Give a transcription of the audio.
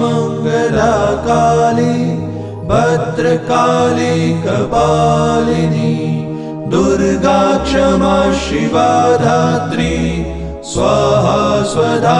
मङ्गलाकाली भद्रकाली कपालिनी दुर्गा क्षमा शिवा धात्री स्वाहा स्वदा